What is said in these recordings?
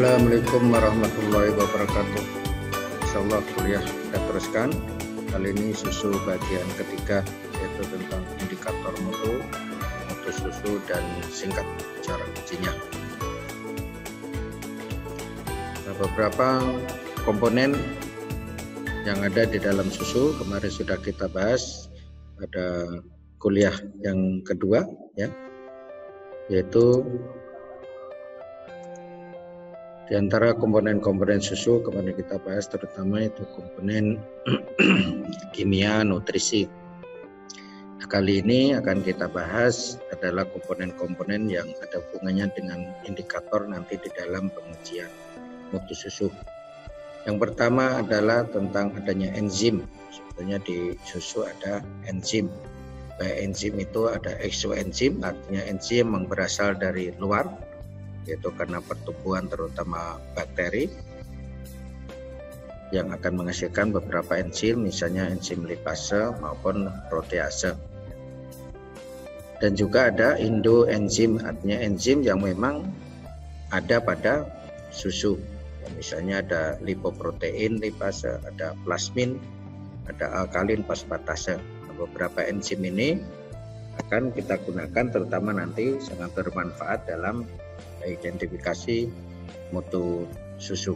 Assalamualaikum warahmatullahi wabarakatuh. Insyaallah kuliah kita teruskan. Kali ini susu bagian ketiga yaitu tentang indikator mutu, mutu susu dan singkat cara ujinya. Nah, beberapa komponen yang ada di dalam susu kemarin sudah kita bahas pada kuliah yang kedua ya yaitu di antara komponen-komponen susu kemarin kita bahas terutama itu komponen kimia nutrisi. Nah, kali ini akan kita bahas adalah komponen-komponen yang ada hubungannya dengan indikator nanti di dalam pengujian mutu susu. Yang pertama adalah tentang adanya enzim. Sebetulnya di susu ada enzim. Baik enzim itu ada exoenzim, artinya enzim yang berasal dari luar yaitu karena pertumbuhan terutama bakteri yang akan menghasilkan beberapa enzim misalnya enzim lipase maupun protease. Dan juga ada endoenzim artinya enzim yang memang ada pada susu. Misalnya ada lipoprotein lipase ada plasmin ada alkalin fosfatase. Nah, beberapa enzim ini akan kita gunakan terutama nanti sangat bermanfaat dalam identifikasi mutu susu.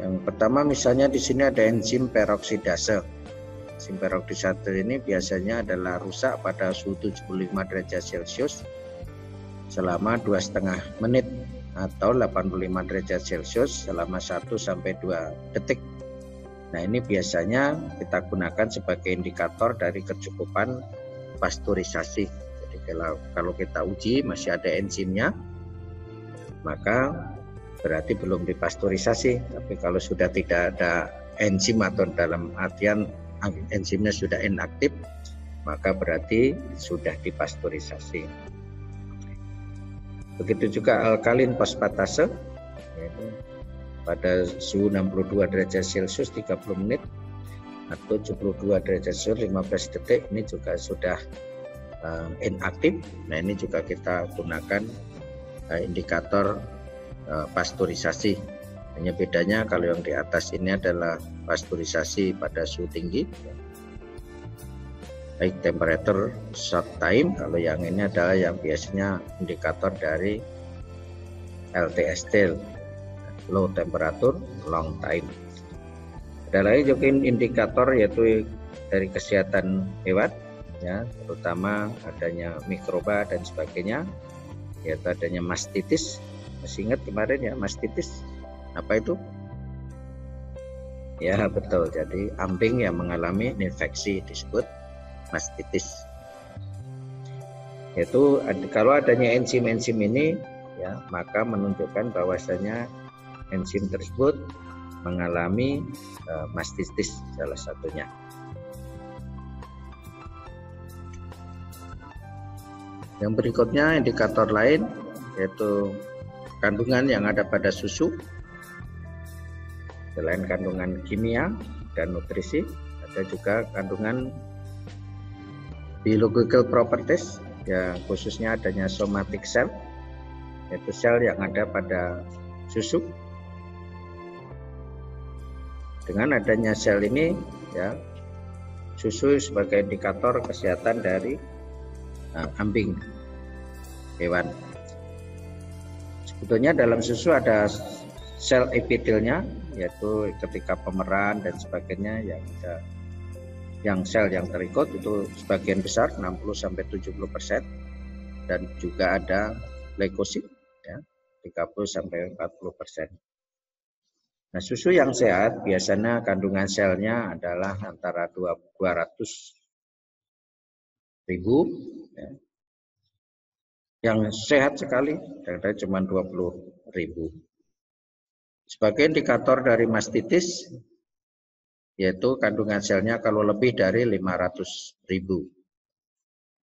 Yang pertama misalnya di sini ada enzim peroksidase. Enzim peroksidase ini biasanya adalah rusak pada suhu 75 derajat Celcius selama dua setengah menit atau 85 derajat Celcius selama 1 sampai 2 detik. Nah, ini biasanya kita gunakan sebagai indikator dari kecukupan pasteurisasi kalau kalau kita uji masih ada enzimnya maka berarti belum dipasteurisasi tapi kalau sudah tidak ada enzim atau dalam artian enzimnya sudah inaktif maka berarti sudah dipasteurisasi begitu juga alkalin fosfatase. Pada suhu 62 derajat Celcius 30 menit atau 72 derajat Celcius 15 detik ini juga sudah uh, inaktif. Nah ini juga kita gunakan uh, indikator uh, pasteurisasi. Hanya bedanya kalau yang di atas ini adalah pasteurisasi pada suhu tinggi, baik temperature short time. Kalau yang ini adalah yang biasanya indikator dari LTST, low temperature long time. Ada lagi juga indikator yaitu dari kesehatan hewan ya terutama adanya mikroba dan sebagainya yaitu adanya mastitis. Masih ingat kemarin ya mastitis? Apa itu? Ya betul. Jadi ambing yang mengalami infeksi disebut mastitis. Yaitu kalau adanya enzim-enzim ini ya maka menunjukkan bahwasanya enzim tersebut mengalami uh, mastitis salah satunya Yang berikutnya indikator lain yaitu kandungan yang ada pada susu. Selain kandungan kimia dan nutrisi, ada juga kandungan biological properties ya khususnya adanya somatic cell yaitu sel yang ada pada susu. Dengan adanya sel ini ya susu sebagai indikator kesehatan dari uh, kambing hewan. Sebetulnya dalam susu ada sel epitelnya yaitu ketika pemeran dan sebagainya yang ada yang sel yang terikut itu sebagian besar 60 sampai 70 persen dan juga ada leukosit ya 30 sampai 40 persen. Nah susu yang sehat biasanya kandungan selnya adalah antara 200 ribu ya. yang sehat sekali kira cuma 20 ribu. Sebagai indikator dari mastitis yaitu kandungan selnya kalau lebih dari 500 ribu.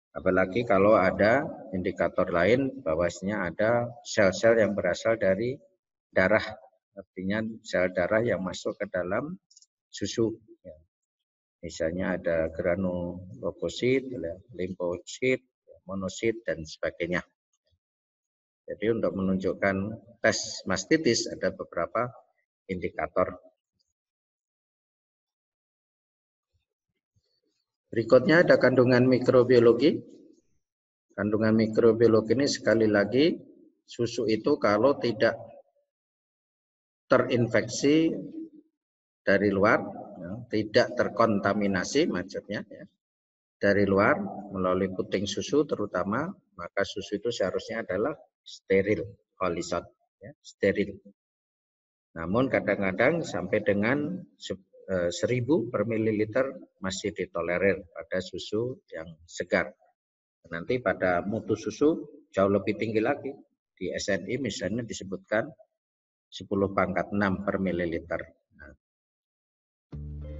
Apalagi kalau ada indikator lain bahwasanya ada sel-sel yang berasal dari darah. Artinya sel darah yang masuk ke dalam susu Misalnya ada granulokosit, limfosit, monosit, dan sebagainya. Jadi untuk menunjukkan tes mastitis ada beberapa indikator. Berikutnya ada kandungan mikrobiologi. Kandungan mikrobiologi ini sekali lagi susu itu kalau tidak terinfeksi dari luar, ya, tidak terkontaminasi maksudnya ya, dari luar melalui puting susu terutama, maka susu itu seharusnya adalah steril, holisot, ya, steril. Namun kadang-kadang sampai dengan 1000 eh, per mililiter masih ditolerir pada susu yang segar. Nanti pada mutu susu jauh lebih tinggi lagi. Di SNI misalnya disebutkan 10 pangkat 6 per mililiter.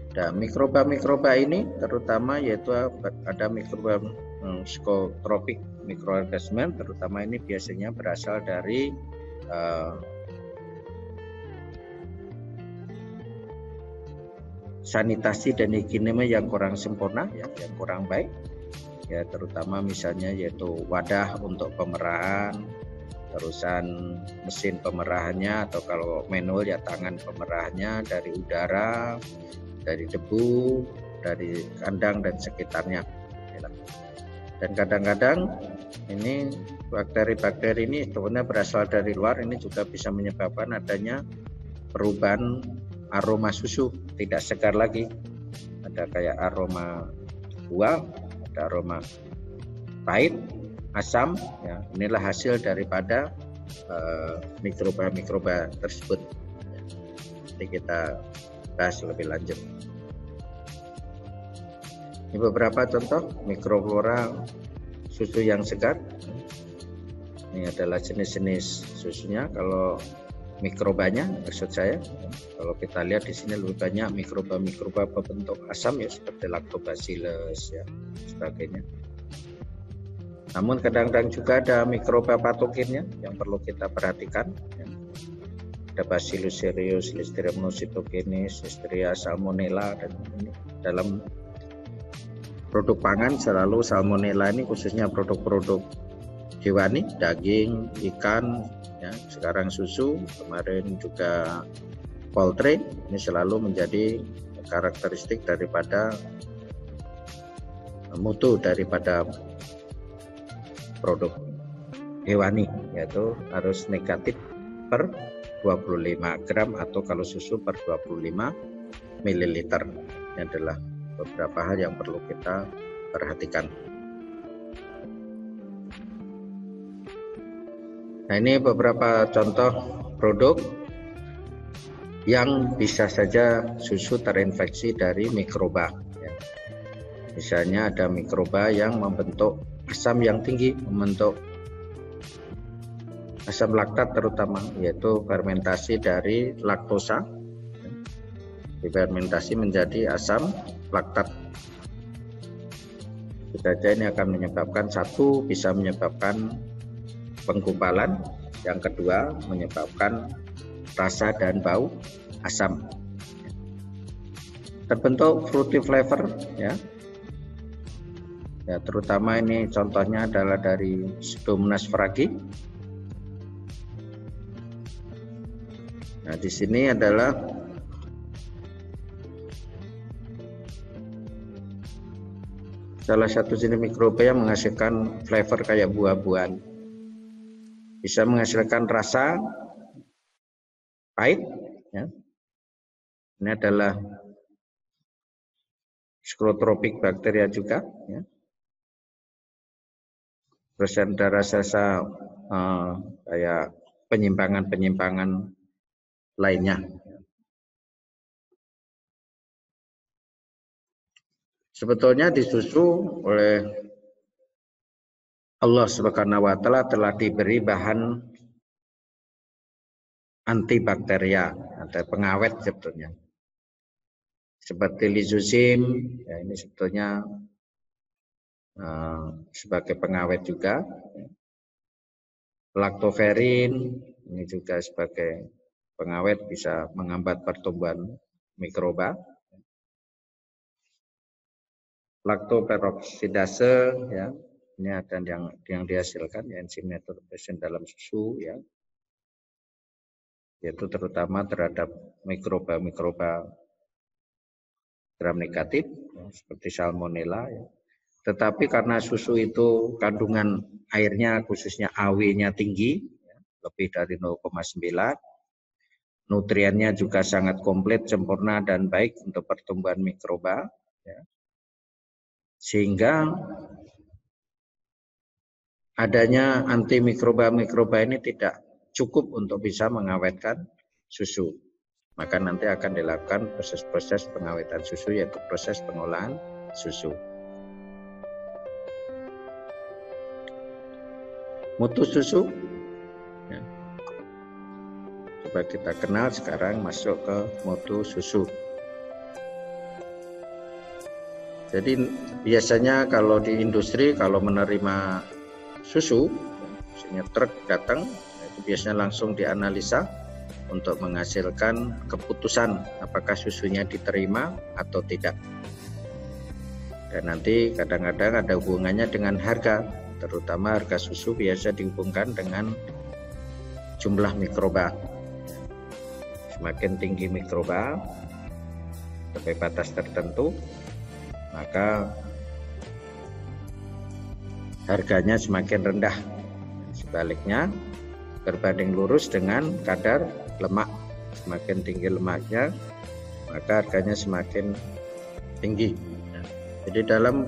Nah, mikroba-mikroba ini terutama yaitu ada mikroba hmm, skotropik mikroorganisme. Terutama ini biasanya berasal dari uh, sanitasi dan higiene yang kurang sempurna ya yang kurang baik. Ya terutama misalnya yaitu wadah untuk pemerahan terusan mesin pemerahannya atau kalau manual ya tangan pemerahannya dari udara dari debu dari kandang dan sekitarnya. Dan kadang-kadang ini bakteri-bakteri ini sebenarnya berasal dari luar ini juga bisa menyebabkan adanya perubahan aroma susu. Tidak segar lagi. Ada kayak aroma buah ada aroma pahit asam ya. Inilah hasil daripada mikroba-mikroba uh, tersebut. Nanti kita bahas lebih lanjut. Ini beberapa contoh mikroflora susu yang segar. Ini adalah jenis-jenis susunya. Kalau mikrobanya maksud saya kalau kita lihat di sini lebih banyak mikroba-mikroba berbentuk asam ya seperti lactobacillus ya sebagainya. Namun kadang-kadang juga ada mikroba patogennya yang perlu kita perhatikan ya. Ada Bacillus cereus, Listeria monocytogenes, Listeria salmonella dan ini dalam produk pangan selalu salmonella ini khususnya produk-produk hewani, daging, ikan, ya sekarang susu kemarin juga poultry ini selalu menjadi karakteristik daripada mutu daripada produk hewani yaitu harus negatif per 25 gram atau kalau susu per 25 mililiter ini adalah beberapa hal yang perlu kita perhatikan. Nah ini beberapa contoh produk yang bisa saja susu terinfeksi dari mikroba. Ya. Misalnya ada mikroba yang membentuk asam yang tinggi, membentuk asam laktat terutama, yaitu fermentasi dari laktosa. Difermentasi menjadi asam laktat. Saja ini akan menyebabkan satu bisa menyebabkan penggumpalan, yang kedua menyebabkan rasa dan bau asam. Terbentuk fruity flavor ya. Ya, terutama ini contohnya adalah dari Pseudomonas fragi. Nah, di sini adalah salah satu jenis mikroba yang menghasilkan flavor kayak buah-buahan bisa menghasilkan rasa pahit. Ya. Ini adalah scrotropik bakteria juga. Ya. Terus ada rasa-rasa uh, kayak penyimpangan-penyimpangan lainnya. Sebetulnya disusu oleh Allah Subhanahu wa taala telah diberi bahan antibakteria atau pengawet sebetulnya. Seperti lizusim, ya ini sebetulnya uh, sebagai pengawet juga. Laktoferin ini juga sebagai pengawet bisa menghambat pertumbuhan mikroba. Laktoperoksidase ya ini ada yang yang dihasilkan ya, enzim nitrogen dalam susu ya yaitu terutama terhadap mikroba-mikroba gram negatif ya, seperti salmonella ya. Tetapi karena susu itu kandungan airnya khususnya AW-nya tinggi ya, lebih dari 0,9 nutriennya juga sangat komplit, sempurna dan baik untuk pertumbuhan mikroba ya. Sehingga adanya antimikroba-mikroba ini tidak cukup untuk bisa mengawetkan susu. Maka nanti akan dilakukan proses-proses pengawetan susu yaitu proses pengolahan susu. Mutu susu. Coba kita kenal sekarang masuk ke mutu susu. Jadi biasanya kalau di industri kalau menerima susu, misalnya truk datang, itu biasanya langsung dianalisa untuk menghasilkan keputusan apakah susunya diterima atau tidak. Dan nanti kadang-kadang ada hubungannya dengan harga, terutama harga susu biasa dihubungkan dengan jumlah mikroba. Semakin tinggi mikroba, sampai batas tertentu, maka harganya semakin rendah. Sebaliknya, berbanding lurus dengan kadar lemak. Semakin tinggi lemaknya, maka harganya semakin tinggi. jadi dalam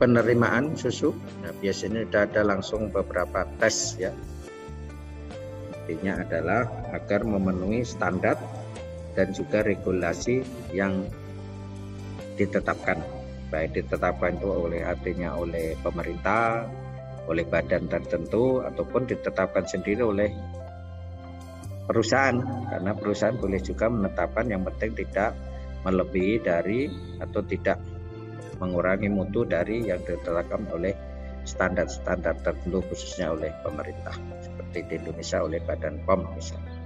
penerimaan susu, nah biasanya sudah ada langsung beberapa tes ya. Intinya adalah agar memenuhi standar dan juga regulasi yang ditetapkan. Baik ditetapkan itu oleh artinya oleh pemerintah, oleh badan tertentu ataupun ditetapkan sendiri oleh perusahaan. Karena perusahaan boleh juga menetapkan yang penting tidak melebihi dari atau tidak mengurangi mutu dari yang ditetapkan oleh standar-standar tertentu khususnya oleh pemerintah seperti di Indonesia oleh Badan POM misalnya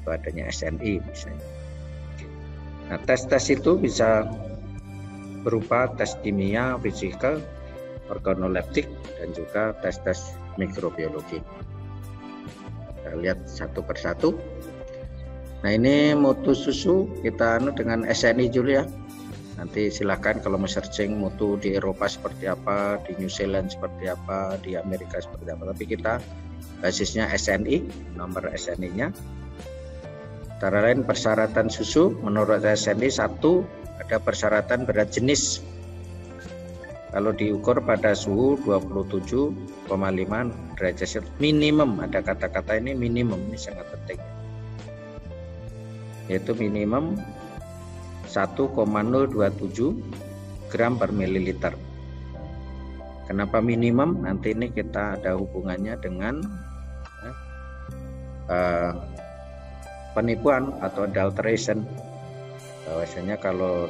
atau adanya SNI misalnya. Nah tes-tes itu bisa berupa tes kimia, fisika, organoleptik, dan juga tes-tes mikrobiologi. Kita lihat satu persatu. Nah ini mutu susu kita anu dengan SNI dulu ya. Nanti silakan kalau mau searching mutu di Eropa seperti apa, di New Zealand seperti apa, di Amerika seperti apa. Tapi kita basisnya SNI, nomor SNI-nya. Antara lain persyaratan susu menurut SNI satu ada persyaratan berat jenis. Kalau diukur pada suhu 27,5 derajat Celcius minimum, ada kata-kata ini minimum, ini sangat penting. Yaitu minimum 1,027 gram per mililiter. Kenapa minimum? Nanti ini kita ada hubungannya dengan uh, penipuan atau adulteration bahwasanya kalau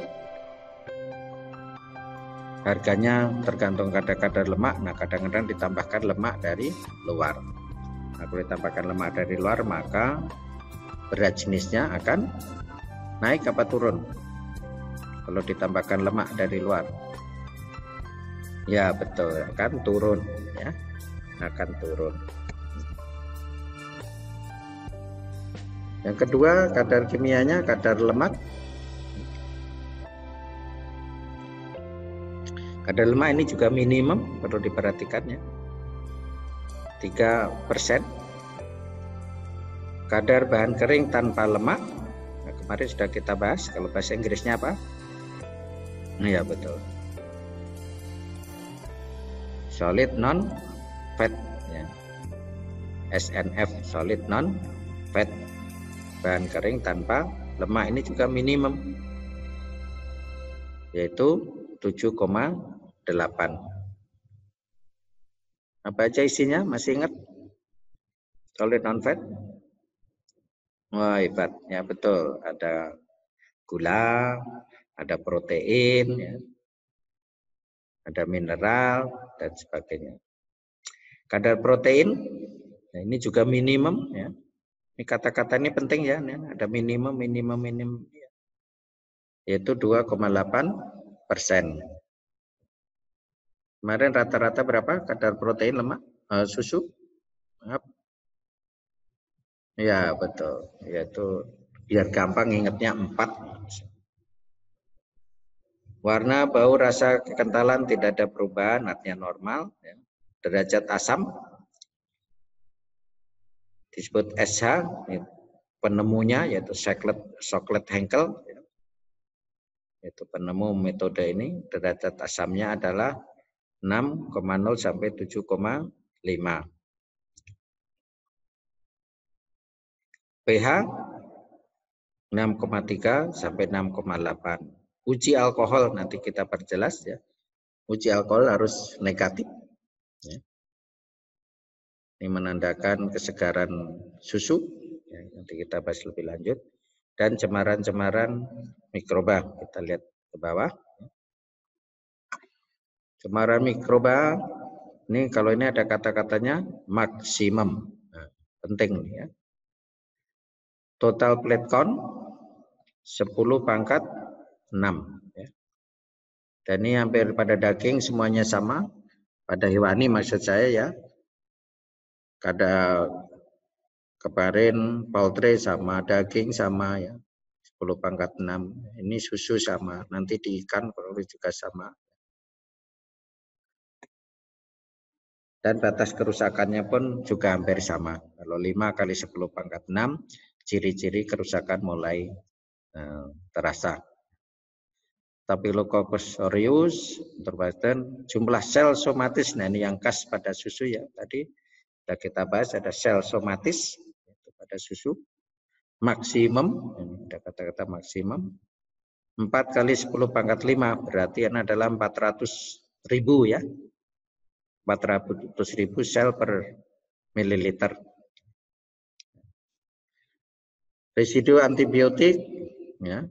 harganya tergantung kadar-kadar lemak nah kadang-kadang ditambahkan lemak dari luar nah, kalau ditambahkan lemak dari luar maka berat jenisnya akan naik apa turun kalau ditambahkan lemak dari luar ya betul akan turun ya akan turun yang kedua kadar kimianya kadar lemak Kadar lemak ini juga minimum perlu diperhatikannya. 3 persen. Kadar bahan kering tanpa lemak. Nah, kemarin sudah kita bahas. Kalau bahasa Inggrisnya apa? Iya betul. Solid non fat. Ya. SNF solid non fat. Bahan kering tanpa lemak ini juga minimum yaitu 7, 8. Apa aja isinya? Masih ingat? Solid non-fat? Wah, hebat. Ya, betul. Ada gula, ada protein, ya. ada mineral, dan sebagainya. Kadar protein, nah ini juga minimum. ya. Ini kata-kata ini penting ya. Ada minimum, minimum, minimum. Ya. Yaitu 2,8 persen. Kemarin rata-rata berapa kadar protein lemak uh, susu? Maaf. Ya betul, yaitu biar gampang ingatnya empat. Warna, bau, rasa, kekentalan tidak ada perubahan, artinya normal. Ya. Derajat asam disebut SH, penemunya yaitu Chocolate, Chocolate Henkel, ya. yaitu penemu metode ini. Derajat asamnya adalah 6,0 sampai 7,5. pH 6,3 sampai 6,8 uji alkohol nanti kita perjelas ya. Uji alkohol harus negatif. Ya. Ini menandakan kesegaran susu. Ya, nanti kita bahas lebih lanjut. Dan cemaran-cemaran mikroba. Kita lihat ke bawah. Cemaran mikroba, ini kalau ini ada kata-katanya maksimum. Nah, penting ya. Total plate count 10 pangkat 6 ya. Dan ini hampir pada daging semuanya sama. Pada hewani maksud saya ya. Kada kemarin poultry sama daging sama ya. 10 pangkat 6. Ini susu sama. Nanti di ikan perlu juga sama. Dan batas kerusakannya pun juga hampir sama. Kalau 5 kali 10 pangkat 6, ciri-ciri kerusakan mulai uh, terasa. Staphylococcus aureus terbatas jumlah sel somatis. Nah ini yang khas pada susu ya. Tadi sudah kita bahas ada sel somatis pada susu. Maksimum ini ada kata-kata maksimum. 4 kali 10 pangkat 5 berarti ini adalah 400 ribu ya. 400 ribu sel per mililiter. Residu antibiotik ya.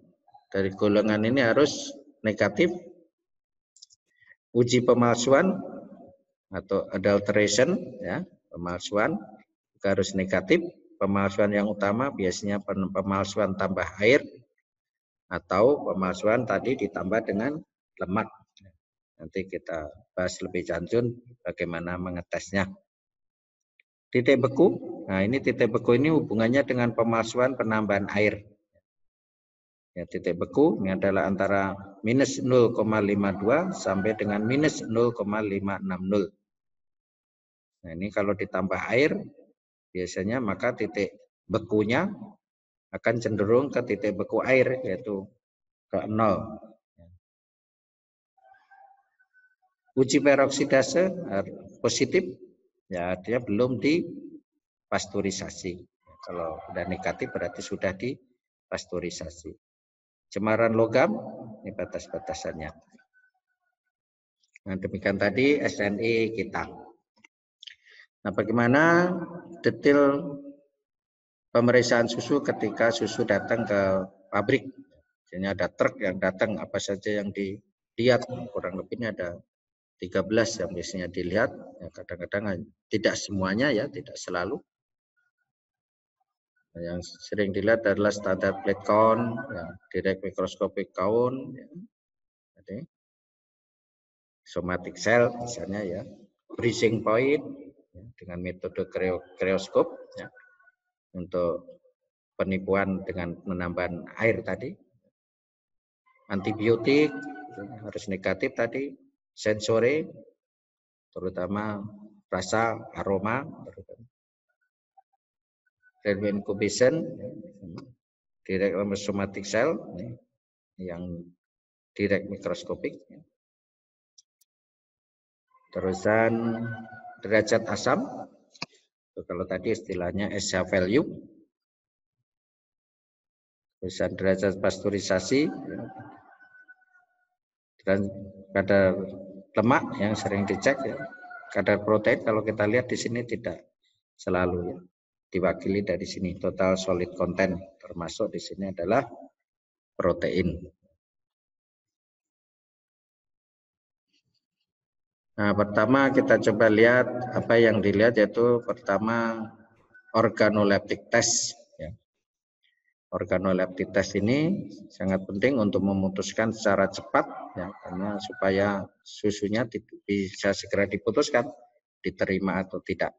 Dari golongan ini harus negatif, uji pemalsuan atau adulteration, ya, pemalsuan harus negatif. Pemalsuan yang utama biasanya pemalsuan tambah air atau pemalsuan tadi ditambah dengan lemak. Nanti kita bahas lebih lanjut bagaimana mengetesnya. Titik beku, nah ini titik beku ini hubungannya dengan pemalsuan penambahan air. Ya, titik beku ini adalah antara minus 0,52 sampai dengan minus 0,560. Nah ini kalau ditambah air, biasanya maka titik bekunya akan cenderung ke titik beku air, yaitu ke 0. Uji peroksidase eh, positif, ya artinya belum dipasteurisasi. Kalau sudah negatif berarti sudah dipasteurisasi. Cemaran logam, ini batas-batasannya. Nah, demikian tadi SNI kita. Nah, bagaimana detail pemeriksaan susu ketika susu datang ke pabrik? Jadi ada truk yang datang, apa saja yang dilihat, kurang lebihnya ada 13 yang biasanya dilihat. Ya, kadang-kadang tidak semuanya ya, tidak selalu. Yang sering dilihat adalah standar plate count, ya, direct microscopic count, ya. Jadi, somatic cell misalnya ya, breathing point ya, dengan metode krioskop ya, untuk penipuan dengan menambah air tadi, antibiotik harus negatif tadi, sensore terutama rasa, aroma, railway incubation direct somatic cell yang direct mikroskopik. Terusan derajat asam kalau tadi istilahnya SH value. Terusan derajat pasteurisasi dan kadar lemak yang sering dicek ya. kadar protein kalau kita lihat di sini tidak selalu ya diwakili dari sini total solid content termasuk di sini adalah protein. Nah, pertama kita coba lihat apa yang dilihat yaitu pertama organoleptic test. Ya. organoleptides ini sangat penting untuk memutuskan secara cepat ya karena supaya susunya bisa segera diputuskan diterima atau tidak.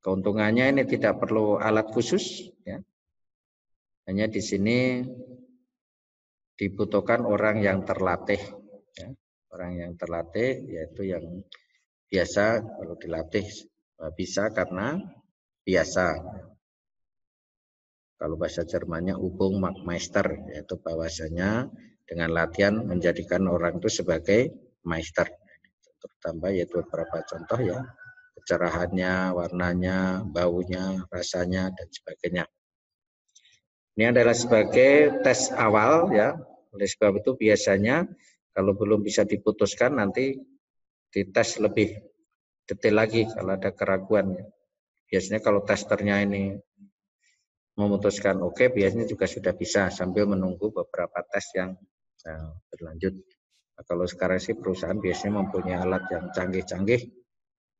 Keuntungannya ini tidak perlu alat khusus ya. Hanya di sini dibutuhkan orang yang terlatih ya. Orang yang terlatih yaitu yang biasa kalau dilatih bisa karena biasa kalau bahasa Jermannya Ubung Meister, yaitu bahwasanya dengan latihan menjadikan orang itu sebagai Meister. Terutama yaitu beberapa contoh ya, kecerahannya, warnanya, baunya, rasanya, dan sebagainya. Ini adalah sebagai tes awal ya. Oleh sebab itu biasanya kalau belum bisa diputuskan nanti dites lebih detail lagi kalau ada keraguan. Ya. Biasanya kalau testernya ini memutuskan oke okay, biasanya juga sudah bisa sambil menunggu beberapa tes yang uh, berlanjut. Nah, kalau sekarang sih perusahaan biasanya mempunyai alat yang canggih-canggih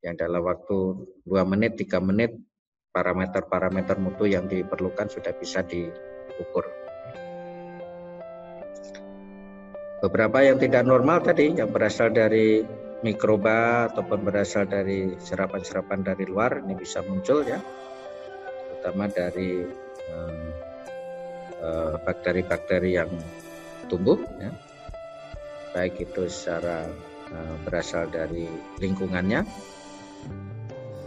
yang dalam waktu dua menit, tiga menit parameter-parameter mutu yang diperlukan sudah bisa diukur. Beberapa yang tidak normal tadi yang berasal dari mikroba ataupun berasal dari serapan-serapan dari luar ini bisa muncul ya terutama dari Eh, bakteri-bakteri yang tumbuh, ya. baik itu secara uh, berasal dari lingkungannya,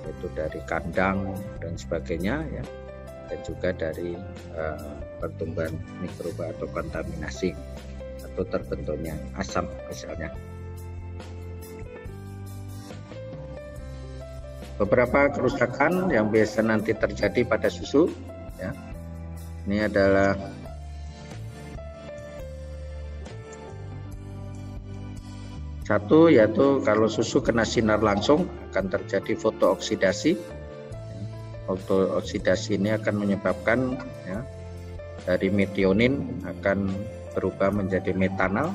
yaitu dari kandang dan sebagainya, ya, dan juga dari uh, pertumbuhan mikroba atau kontaminasi atau terbentuknya asam misalnya. Beberapa kerusakan yang biasa nanti terjadi pada susu ya. Ini adalah Satu yaitu kalau susu kena sinar langsung akan terjadi fotooksidasi. Fotooksidasi ini akan menyebabkan ya, dari metionin akan berubah menjadi metanal,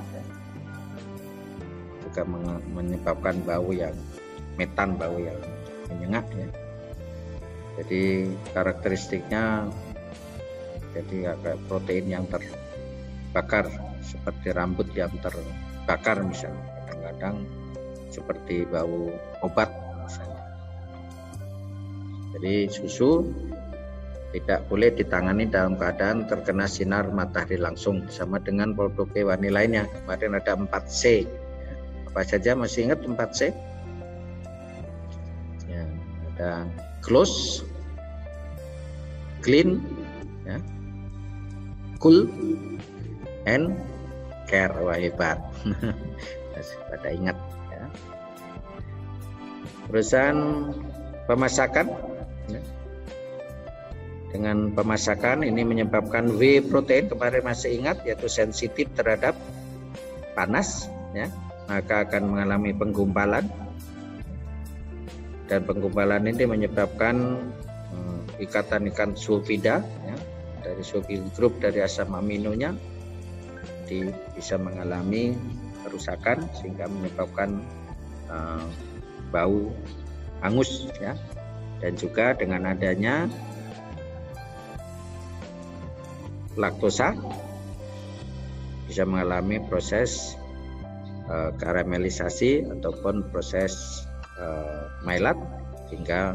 juga menyebabkan bau yang metan, bau yang menyengat. Ya. Jadi karakteristiknya jadi kayak protein yang terbakar seperti rambut yang terbakar misalnya. Kadang-kadang seperti bau obat misalnya. Jadi susu tidak boleh ditangani dalam keadaan terkena sinar matahari langsung sama dengan produk hewani lainnya. Kemarin ada 4C. Apa saja masih ingat 4C? Ya, ada close, clean, ya, cool, and care. Wah hebat. pada ingat. Ya. Perusahaan pemasakan ya. dengan pemasakan ini menyebabkan W protein kemarin masih ingat yaitu sensitif terhadap panas ya maka akan mengalami penggumpalan dan penggumpalan ini menyebabkan hmm, ikatan-ikatan sulfida ya, dari sulfid grup dari asam aminonya di, bisa mengalami kerusakan sehingga menyebabkan uh, bau hangus ya dan juga dengan adanya laktosa bisa mengalami proses uh, karamelisasi ataupun proses uh, mailat hingga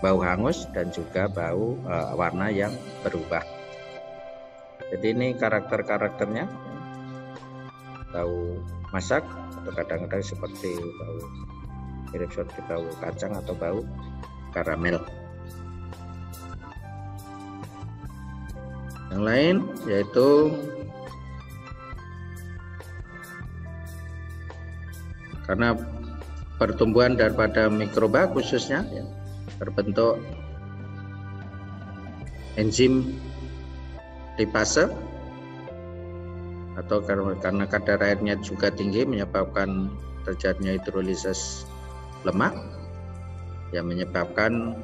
bau hangus dan juga bau uh, warna yang berubah. Jadi ini karakter-karakternya bau masak atau kadang-kadang seperti bau mirip seperti bau kacang atau bau karamel. Yang lain yaitu karena pertumbuhan daripada mikroba khususnya ya, terbentuk enzim lipase atau karena kadar airnya juga tinggi menyebabkan terjadinya hidrolisis lemak yang menyebabkan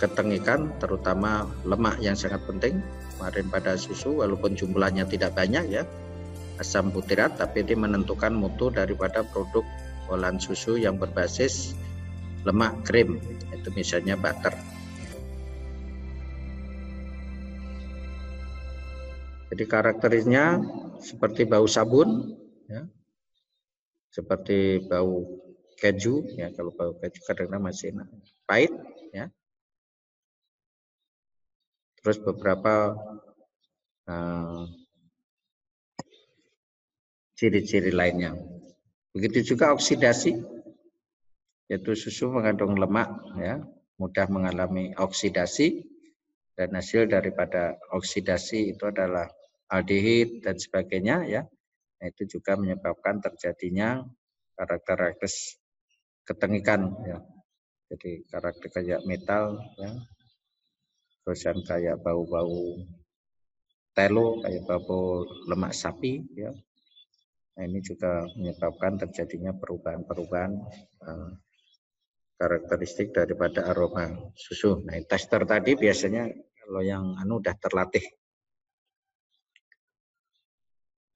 ketengikan terutama lemak yang sangat penting kemarin pada susu walaupun jumlahnya tidak banyak ya. Asam butirat tapi ini menentukan mutu daripada produk olahan susu yang berbasis lemak krim itu misalnya butter. Jadi karakterisnya seperti bau sabun, ya. seperti bau keju, ya kalau bau keju kadang-kadang masih enak. pahit, ya. Terus beberapa uh, ciri-ciri lainnya. Begitu juga oksidasi, yaitu susu mengandung lemak, ya mudah mengalami oksidasi dan hasil daripada oksidasi itu adalah aldehid dan sebagainya ya. Nah, itu juga menyebabkan terjadinya karakter-karakter ketengikan ya. Jadi karakter kayak metal ya. Terusan kayak bau-bau telo, kayak bau lemak sapi ya. Nah, ini juga menyebabkan terjadinya perubahan-perubahan uh, karakteristik daripada aroma susu. Nah, tester tadi biasanya kalau yang anu udah terlatih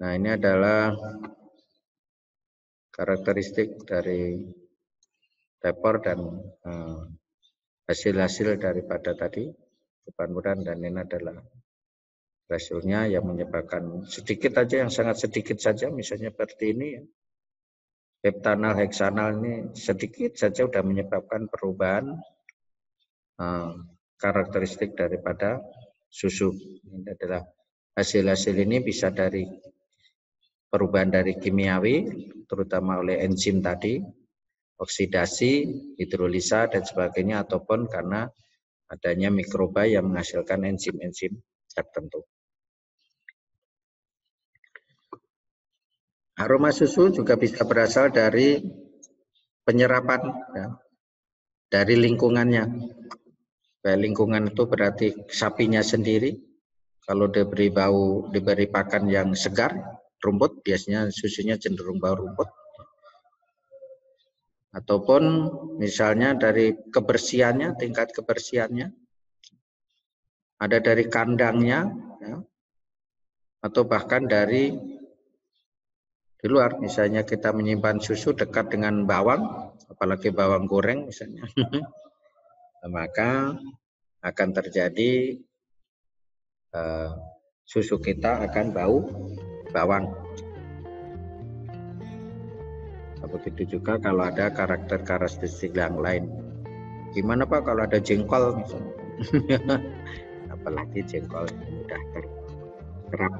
Nah, ini adalah karakteristik dari tepor dan eh, hasil-hasil daripada tadi kepanmuran dan ini adalah hasilnya yang menyebabkan sedikit aja yang sangat sedikit saja misalnya seperti ini ya. Heptanal heksanal ini sedikit saja sudah menyebabkan perubahan uh, karakteristik daripada susu. Ini adalah hasil-hasil ini bisa dari perubahan dari kimiawi, terutama oleh enzim tadi, oksidasi, hidrolisa, dan sebagainya, ataupun karena adanya mikroba yang menghasilkan enzim-enzim tertentu. Aroma susu juga bisa berasal dari penyerapan ya, dari lingkungannya. Baik lingkungan itu berarti sapinya sendiri. Kalau diberi bau, diberi pakan yang segar, rumput, biasanya susunya cenderung bau rumput. Ataupun misalnya dari kebersihannya, tingkat kebersihannya, ada dari kandangnya, ya, atau bahkan dari di luar. Misalnya kita menyimpan susu dekat dengan bawang, apalagi bawang goreng misalnya, maka akan terjadi uh, susu kita akan bau bawang. Begitu juga kalau ada karakter-karakteristik yang lain. Gimana Pak kalau ada jengkol misalnya? Apalagi jengkol mudah terkerap.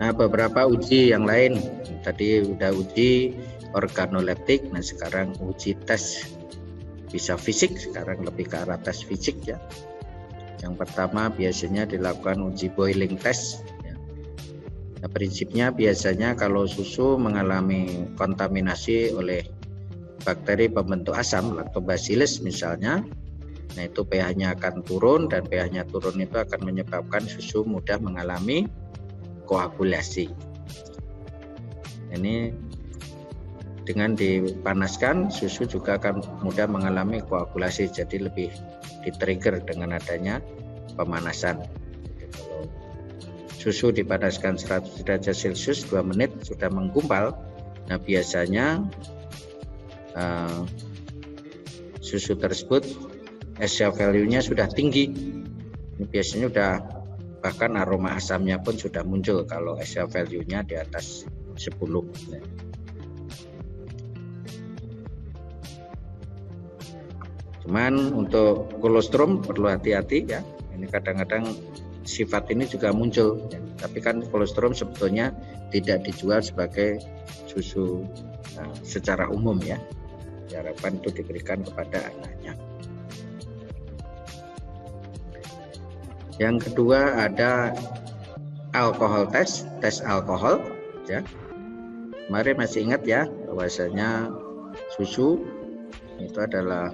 Nah, beberapa uji yang lain. Tadi udah uji organoleptik, nah sekarang uji tes bisa fisik, sekarang lebih ke arah tes fisik ya. Yang pertama biasanya dilakukan uji boiling test. Ya. Nah, prinsipnya biasanya kalau susu mengalami kontaminasi oleh bakteri pembentuk asam, lactobacillus misalnya, nah itu pH-nya akan turun dan pH-nya turun itu akan menyebabkan susu mudah mengalami koagulasi. Ini dengan dipanaskan susu juga akan mudah mengalami koagulasi jadi lebih di-trigger dengan adanya pemanasan. Susu dipanaskan 100 derajat Celcius 2 menit sudah menggumpal, nah biasanya uh, susu tersebut SL value-nya sudah tinggi. Ini biasanya sudah bahkan aroma asamnya pun sudah muncul kalau SL value-nya di atas 10. Cuman untuk kolostrum perlu hati-hati ya. Ini kadang-kadang sifat ini juga muncul. Ya. Tapi kan kolostrum sebetulnya tidak dijual sebagai susu nah, secara umum ya. Diharapkan itu diberikan kepada anaknya. Yang kedua ada alkohol tes, tes alkohol ya. Kemarin masih ingat ya bahwasanya susu itu adalah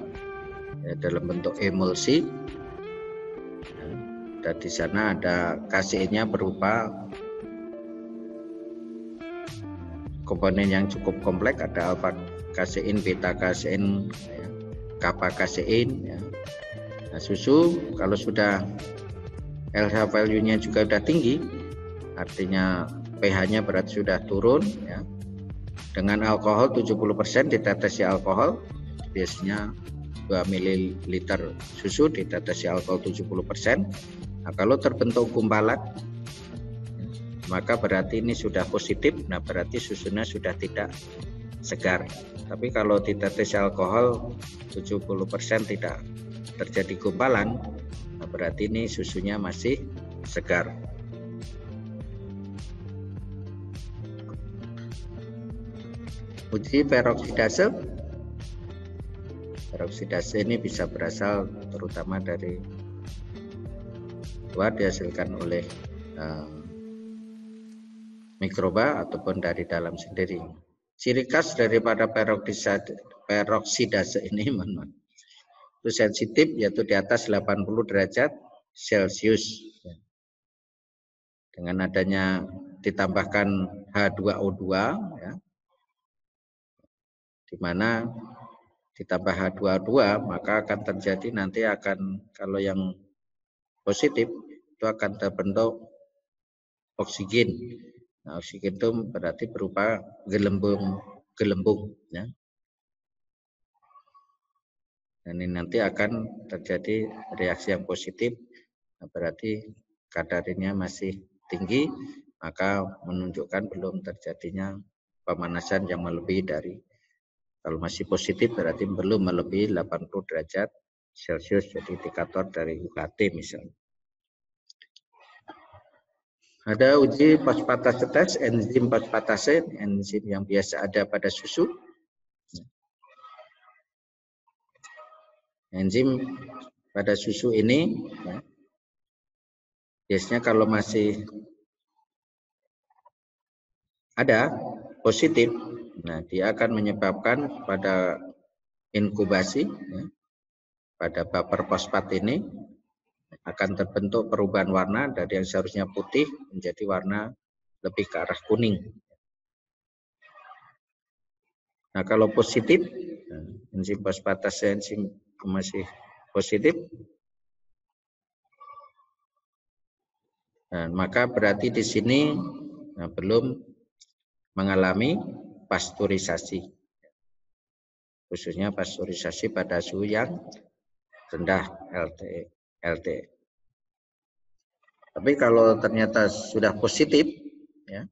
ya, dalam bentuk emulsi dan di sana ada kaseinnya berupa komponen yang cukup kompleks ada alfa kasein, beta kasein, ya, kappa kasein. Ya. Nah, susu kalau sudah LH value-nya juga sudah tinggi, artinya pH-nya berarti sudah turun. Ya. Dengan alkohol 70% ditetesi alkohol, biasanya 2 ml susu ditetesi alkohol 70%. Nah, kalau terbentuk gumpalan maka berarti ini sudah positif. Nah, berarti susunya sudah tidak segar. Tapi kalau ditetesi alkohol 70% tidak terjadi gumpalan, nah berarti ini susunya masih segar. Uji peroksidase peroksidase ini bisa berasal terutama dari luar dihasilkan oleh uh, mikroba ataupun dari dalam sendiri. Ciri khas daripada peroksidase, peroksidase ini mana? itu sensitif yaitu di atas 80 derajat Celcius. Dengan adanya ditambahkan H2O2 ya, di mana ditambah H2O2 maka akan terjadi nanti akan kalau yang positif itu akan terbentuk oksigen. Nah, oksigen itu berarti berupa gelembung gelembung ya. Dan ini nanti akan terjadi reaksi yang positif. Nah, berarti kadarnya masih tinggi, maka menunjukkan belum terjadinya pemanasan yang melebihi dari kalau masih positif berarti belum melebihi 80 derajat Celcius jadi indikator dari UKT misalnya. Ada uji fosfatase test enzim fosfatase, enzim yang biasa ada pada susu. Enzim pada susu ini ya, biasanya kalau masih ada positif Nah, dia akan menyebabkan pada inkubasi ya, pada baper fosfat ini akan terbentuk perubahan warna dari yang seharusnya putih menjadi warna lebih ke arah kuning. Nah, kalau positif, nah, enzim fosfatase enzim masih positif, nah, maka berarti di sini nah, belum mengalami pasteurisasi. Khususnya pasteurisasi pada suhu yang rendah LT. LT. Tapi kalau ternyata sudah positif, ya,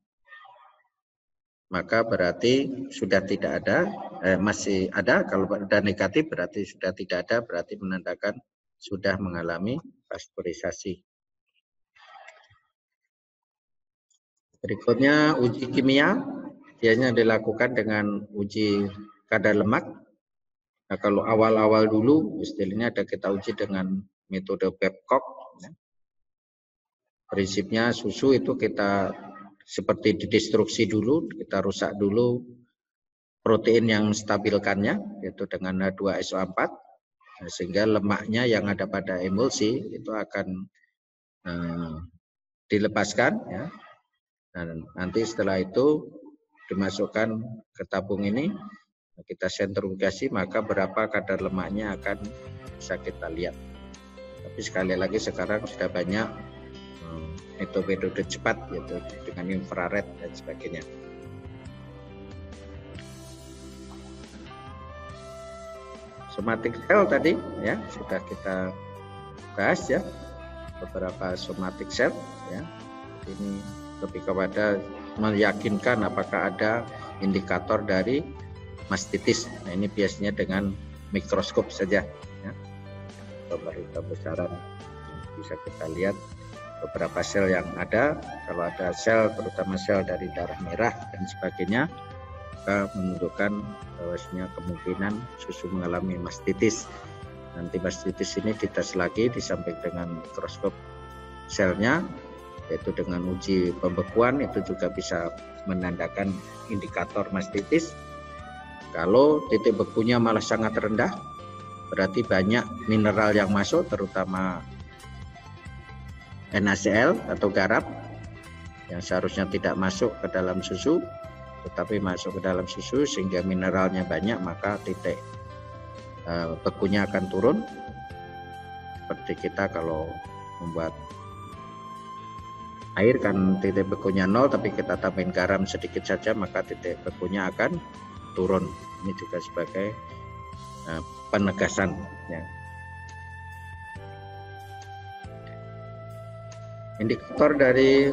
maka berarti sudah tidak ada, eh, masih ada. Kalau ada negatif berarti sudah tidak ada, berarti menandakan sudah mengalami pasteurisasi. Berikutnya uji kimia biasanya dilakukan dengan uji kadar lemak. Nah, kalau awal-awal dulu, istilahnya ada kita uji dengan metode Babcock. Ya. Prinsipnya susu itu kita seperti didestruksi dulu, kita rusak dulu protein yang stabilkannya, yaitu dengan H2SO4, nah, sehingga lemaknya yang ada pada emulsi itu akan eh, dilepaskan. Ya. Dan nanti setelah itu dimasukkan ke tabung ini kita sentrifugasi maka berapa kadar lemaknya akan bisa kita lihat. Tapi sekali lagi sekarang sudah banyak hmm, metode-metode cepat yaitu dengan infrared dan sebagainya. Somatic cell tadi ya sudah kita bahas ya beberapa somatic cell ya. Ini lebih kepada meyakinkan apakah ada indikator dari mastitis. Nah, ini biasanya dengan mikroskop saja. Ya. Pemerintah besaran bisa kita lihat beberapa sel yang ada. Kalau ada sel, terutama sel dari darah merah dan sebagainya, maka menunjukkan bahwasanya kemungkinan susu mengalami mastitis. Nanti mastitis ini dites lagi di samping dengan mikroskop selnya yaitu dengan uji pembekuan itu juga bisa menandakan indikator mastitis. Kalau titik bekunya malah sangat rendah, berarti banyak mineral yang masuk terutama NaCl atau garam yang seharusnya tidak masuk ke dalam susu tetapi masuk ke dalam susu sehingga mineralnya banyak maka titik uh, bekunya akan turun seperti kita kalau membuat air kan titik bekunya nol tapi kita tambahin garam sedikit saja maka titik bekunya akan turun ini juga sebagai uh, penegasan ya. Indikator dari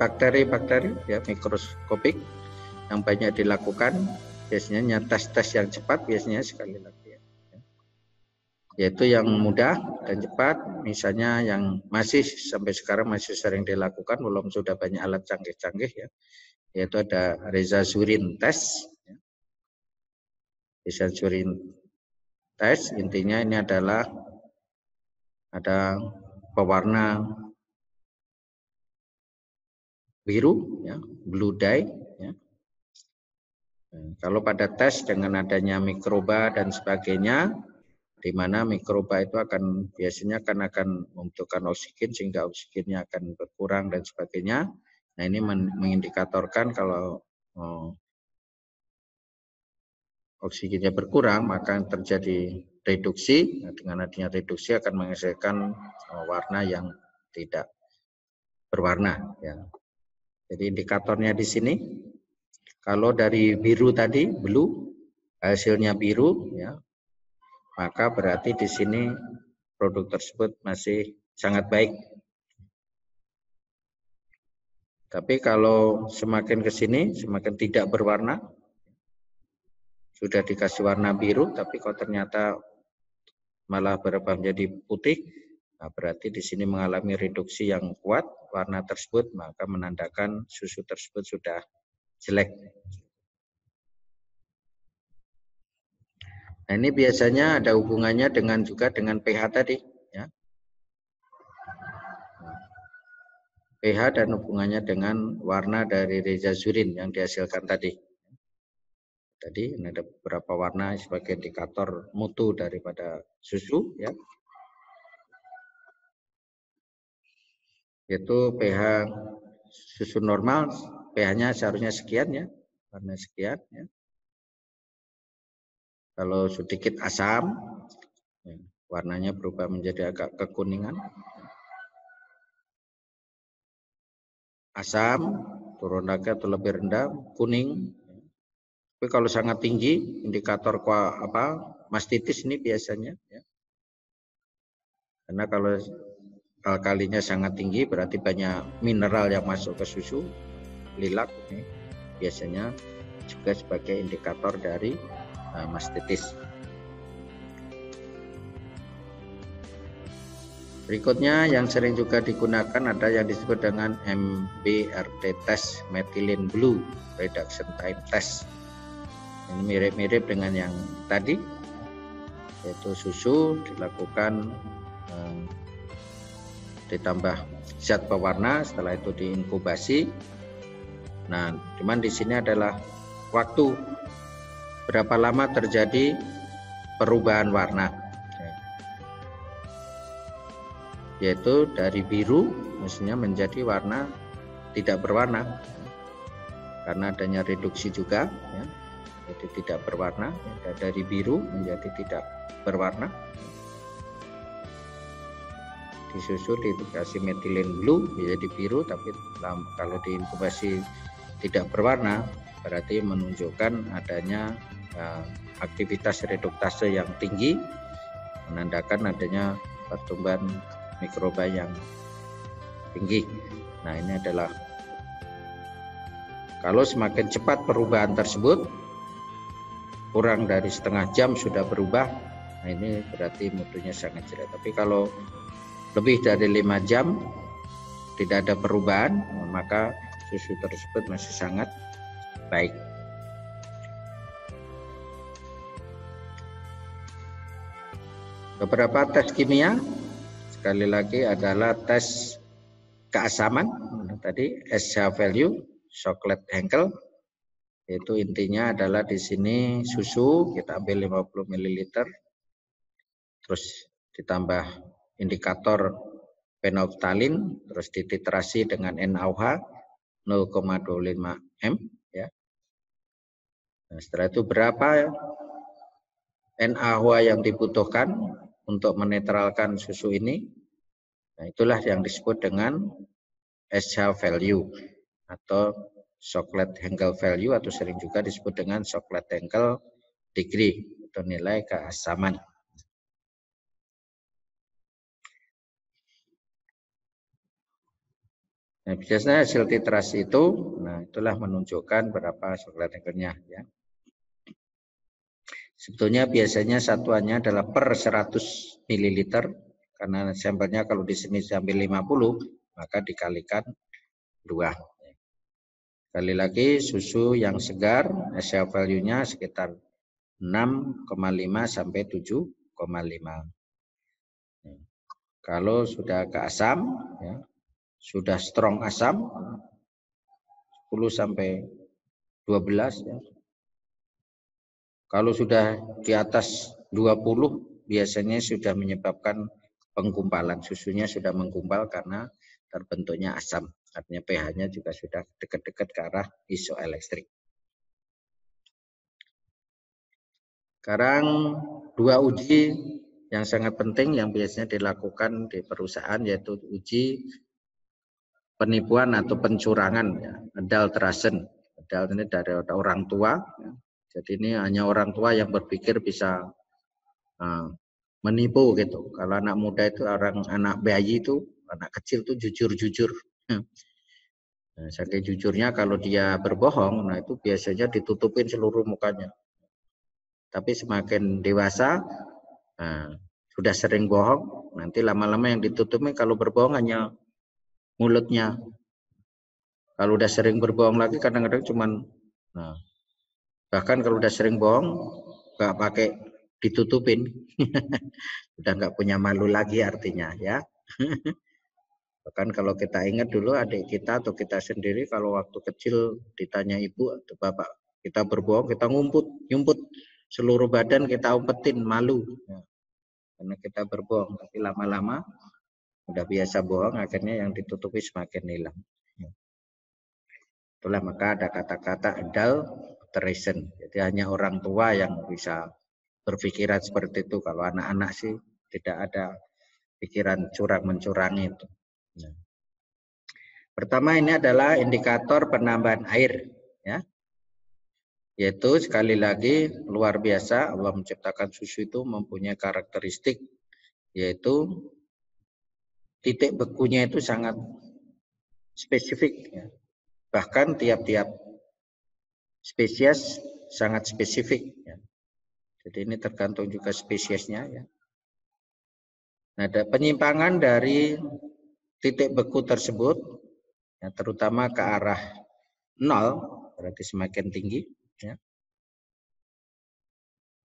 bakteri-bakteri ya mikroskopik yang banyak dilakukan biasanya tes-tes yang cepat biasanya sekali lagi. Yaitu yang mudah dan cepat misalnya yang masih sampai sekarang masih sering dilakukan belum sudah banyak alat canggih-canggih ya yaitu ada Reza Surin tes ya. Reza Surin tes intinya ini adalah ada pewarna biru, ya, blue dye. Ya. Kalau pada tes dengan adanya mikroba dan sebagainya, di mana mikroba itu akan biasanya akan akan membutuhkan oksigen sehingga oksigennya akan berkurang dan sebagainya. Nah ini mengindikatorkan kalau oh, oksigennya berkurang maka terjadi reduksi. Nah, dengan adanya reduksi akan menghasilkan oh, warna yang tidak berwarna. Ya. Jadi indikatornya di sini, kalau dari biru tadi, blue, hasilnya biru, ya, maka berarti di sini produk tersebut masih sangat baik. Tapi kalau semakin ke sini, semakin tidak berwarna, sudah dikasih warna biru, tapi kalau ternyata malah berubah menjadi putih, Nah, berarti di sini mengalami reduksi yang kuat warna tersebut, maka menandakan susu tersebut sudah jelek. Nah, ini biasanya ada hubungannya dengan juga dengan pH tadi, ya. pH dan hubungannya dengan warna dari reza zurin yang dihasilkan tadi. Tadi ini ada beberapa warna sebagai indikator mutu daripada susu, ya. yaitu pH susu normal pH-nya seharusnya sekian ya karena sekian ya. Kalau sedikit asam ya, warnanya berubah menjadi agak kekuningan. Asam turun lagi atau lebih rendah kuning. Tapi kalau sangat tinggi indikator apa mastitis ini biasanya ya. Karena kalau alkalinya sangat tinggi berarti banyak mineral yang masuk ke susu lilak ini biasanya juga sebagai indikator dari uh, mastitis. Berikutnya yang sering juga digunakan ada yang disebut dengan MBRT test, methylene blue reduction time test. Ini mirip-mirip dengan yang tadi, yaitu susu dilakukan um, ditambah zat pewarna, setelah itu diinkubasi. Nah, cuman di sini adalah waktu berapa lama terjadi perubahan warna. Yaitu dari biru mestinya menjadi warna tidak berwarna. Karena adanya reduksi juga ya. Jadi tidak berwarna dari biru menjadi tidak berwarna disusul diinkubasi metilen blue menjadi biru tapi kalau diinkubasi tidak berwarna berarti menunjukkan adanya aktivitas reduktase yang tinggi menandakan adanya pertumbuhan mikroba yang tinggi. Nah, ini adalah kalau semakin cepat perubahan tersebut kurang dari setengah jam sudah berubah, nah ini berarti mutunya sangat jelek. Tapi kalau lebih dari lima jam tidak ada perubahan, maka susu tersebut masih sangat baik. Beberapa tes kimia sekali lagi adalah tes keasaman tadi SH value chocolate Henkel itu intinya adalah di sini susu kita ambil 50 ml terus ditambah indikator penoftalin terus dititerasi dengan NaOH 0,25 m ya. Nah, setelah itu berapa NaOH yang dibutuhkan untuk menetralkan susu ini? Nah, itulah yang disebut dengan SH value atau chocolate Henkel value atau sering juga disebut dengan chocolate Henkel degree itu nilai keasaman. Nah, biasanya hasil titrasi itu, nah itulah menunjukkan berapa soklat ya. Sebetulnya biasanya satuannya adalah per 100 ml karena sampelnya kalau di sini sampai 50 maka dikalikan dua. Kali lagi susu yang segar SL value-nya sekitar 6,5 sampai 7,5. Kalau sudah ke asam ya, sudah strong asam 10 sampai 12 ya. Kalau sudah di atas 20 biasanya sudah menyebabkan penggumpalan susunya sudah menggumpal karena terbentuknya asam. Artinya pH-nya juga sudah dekat-dekat ke arah isoelektrik. Sekarang dua uji yang sangat penting yang biasanya dilakukan di perusahaan yaitu uji penipuan atau pencurangan ya, adulteration. Adult ini dari orang tua. Ya. Jadi ini hanya orang tua yang berpikir bisa uh, menipu gitu. Kalau anak muda itu orang anak bayi itu anak kecil itu jujur-jujur. Nah, saking jujurnya kalau dia berbohong, nah itu biasanya ditutupin seluruh mukanya. Tapi semakin dewasa, nah, sudah sering bohong, nanti lama-lama yang ditutupin kalau berbohong hanya mulutnya. Kalau udah sering berbohong lagi kadang-kadang cuman nah, bahkan kalau udah sering bohong nggak pakai ditutupin. udah nggak punya malu lagi artinya ya. Bahkan kalau kita ingat dulu adik kita atau kita sendiri kalau waktu kecil ditanya ibu atau bapak kita berbohong, kita ngumput, nyumput seluruh badan kita umpetin malu. Ya. Karena kita berbohong, tapi lama-lama udah biasa bohong akhirnya yang ditutupi semakin hilang ya. itulah maka ada kata-kata adulteration jadi hanya orang tua yang bisa berpikiran seperti itu kalau anak-anak sih tidak ada pikiran curang mencurangi itu ya. pertama ini adalah indikator penambahan air ya yaitu sekali lagi luar biasa Allah menciptakan susu itu mempunyai karakteristik yaitu titik bekunya itu sangat spesifik. Ya. Bahkan tiap-tiap spesies sangat spesifik. Ya. Jadi ini tergantung juga spesiesnya. Ya. Nah, ada penyimpangan dari titik beku tersebut, ya, terutama ke arah nol, berarti semakin tinggi. Ya.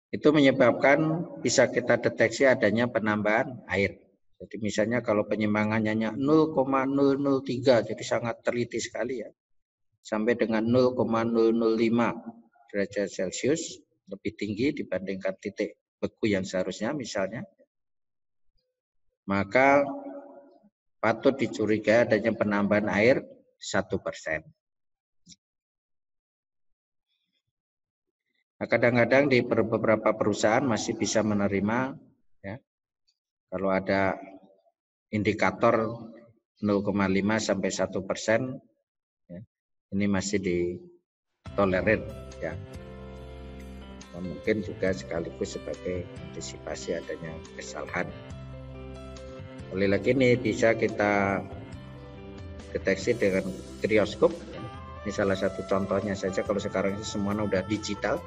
Itu menyebabkan bisa kita deteksi adanya penambahan air. Jadi misalnya kalau penyimpangannya 0,003 jadi sangat teliti sekali ya. Sampai dengan 0,005 derajat Celcius lebih tinggi dibandingkan titik beku yang seharusnya misalnya. Maka patut dicurigai adanya penambahan air satu persen. Nah, kadang-kadang di beberapa perusahaan masih bisa menerima ya, kalau ada indikator 0,5 sampai 1 persen ini masih ditolerir ya. Mungkin juga sekaligus sebagai antisipasi adanya kesalahan. Oleh lagi ini bisa kita deteksi dengan krioskop ini salah satu contohnya saja. Kalau sekarang ini semuanya udah digital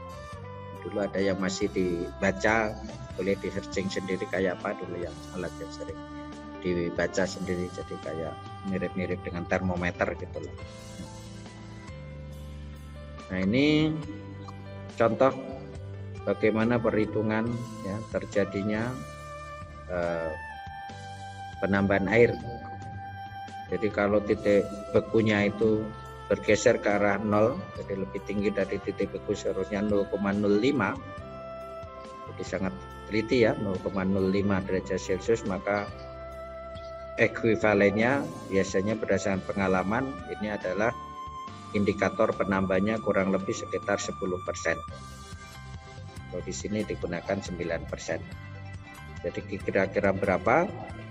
dulu ada yang masih dibaca boleh di searching sendiri kayak apa dulu yang alat yang sering dibaca sendiri jadi kayak mirip-mirip dengan termometer gitu loh. Nah ini contoh bagaimana perhitungan ya terjadinya eh, penambahan air. Jadi kalau titik bekunya itu bergeser ke arah 0, jadi lebih tinggi dari titik beku seharusnya 0,05, jadi sangat teliti ya 0,05 derajat Celcius maka ekuivalennya biasanya berdasarkan pengalaman ini adalah indikator penambahnya kurang lebih sekitar 10 persen. Kalau di sini digunakan 9 persen. Jadi kira-kira berapa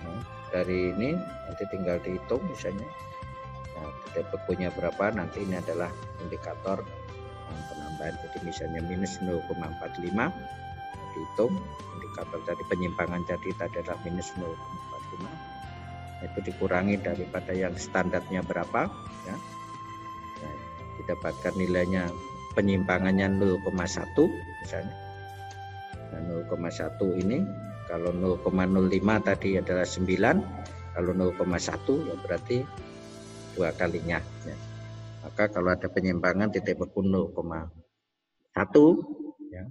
nah, dari ini nanti tinggal dihitung misalnya. Nah, titik bekunya berapa nanti ini adalah indikator penambahan. Jadi misalnya minus 0,45 dihitung indikator dari penyimpangan jadi tadi adalah minus 0,45 itu dikurangi daripada yang standarnya berapa ya didapatkan nilainya penyimpangannya 0,1 misalnya nah, 0,1 ini kalau 0,05 tadi adalah 9 kalau 0,1 ya berarti dua kalinya ya. maka kalau ada penyimpangan titik beku 0,1 ya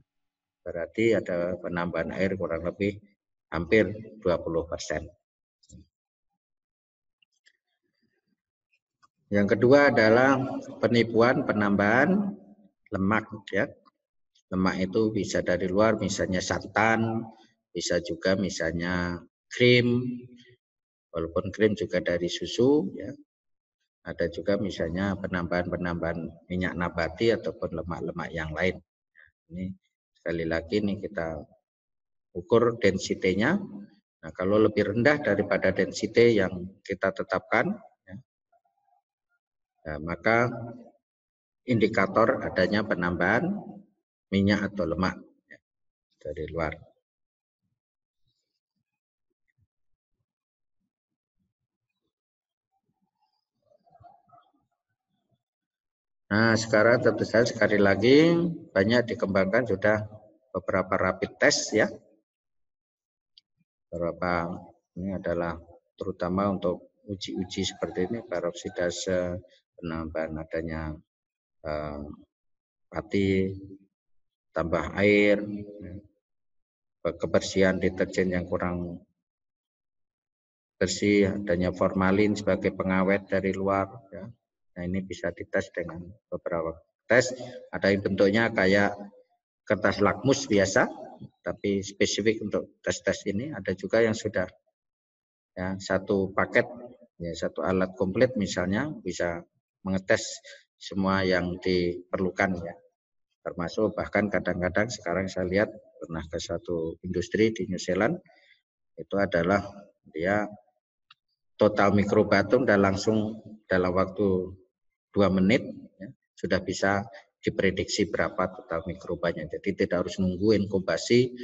berarti ada penambahan air kurang lebih hampir 20 persen. Yang kedua adalah penipuan penambahan lemak ya. Lemak itu bisa dari luar misalnya santan, bisa juga misalnya krim, walaupun krim juga dari susu ya. Ada juga misalnya penambahan-penambahan minyak nabati ataupun lemak-lemak yang lain. Ini sekali lagi nih kita ukur density-nya. Nah, kalau lebih rendah daripada density yang kita tetapkan, nah, maka indikator adanya penambahan minyak atau lemak ya, dari luar. Nah, sekarang tentu saja sekali lagi banyak dikembangkan sudah beberapa rapid test ya. Beberapa ini adalah terutama untuk uji-uji seperti ini peroksidase penambahan adanya eh, pati tambah air ya. kebersihan deterjen yang kurang bersih adanya formalin sebagai pengawet dari luar ya Nah ini bisa dites dengan beberapa tes. Ada yang bentuknya kayak kertas lakmus biasa, tapi spesifik untuk tes-tes ini. Ada juga yang sudah ya satu paket, ya satu alat komplit misalnya bisa mengetes semua yang diperlukan ya. Termasuk bahkan kadang-kadang sekarang saya lihat pernah ke satu industri di New Zealand itu adalah dia total mikrobatum dan langsung dalam waktu dua menit ya, sudah bisa diprediksi berapa total mikrobanya. Jadi tidak harus nunggu inkubasi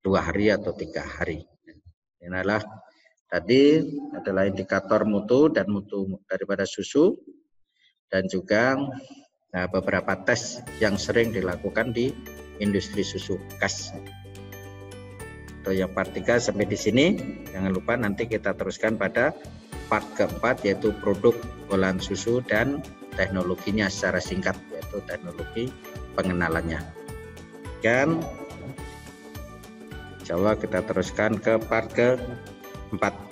dua hari atau tiga hari. Ini adalah tadi adalah indikator mutu dan mutu daripada susu dan juga nah, beberapa tes yang sering dilakukan di industri susu bekas. Atau yang part 3 sampai di sini. Jangan lupa nanti kita teruskan pada part keempat yaitu produk olahan susu dan teknologinya secara singkat yaitu teknologi pengenalannya. Dan insya Allah kita teruskan ke part keempat.